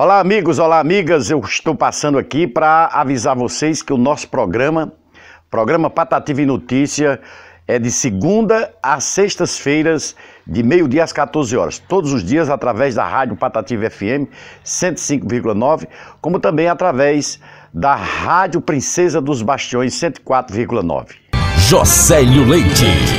Olá, amigos, olá, amigas. Eu estou passando aqui para avisar vocês que o nosso programa, programa Patativa e Notícia, é de segunda a sextas-feiras, de meio-dia às 14 horas. Todos os dias através da Rádio Patativa FM 105,9, como também através da Rádio Princesa dos Bastiões 104,9. Josélio Leite.